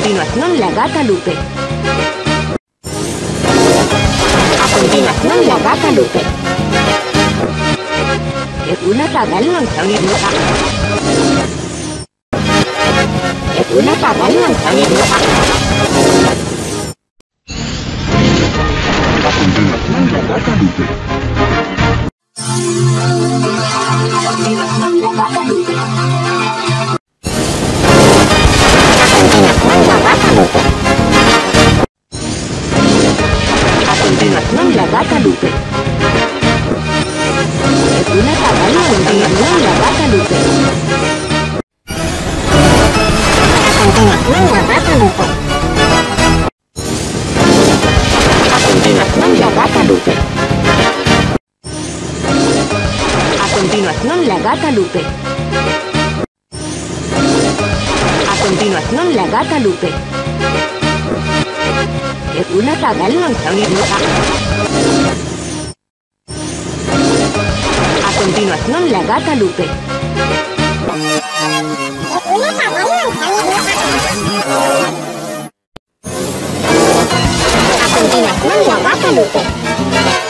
continuación la gata Lupe. A continuación la gata Lupe. Es una lanzamiento. Es una lanzamiento. A continuación, la gata Lupe. Continuación la gata Lupe. Es una tagala lanzamiento. la gata Lupe. A continuación la gata Lupe. A continuación la Lupe. A continuación la gata Lupe. A continuación la gata Lupe. Es una tagala lanzamiento. Continuación la gata Lupe. A continuación la gata Lupe.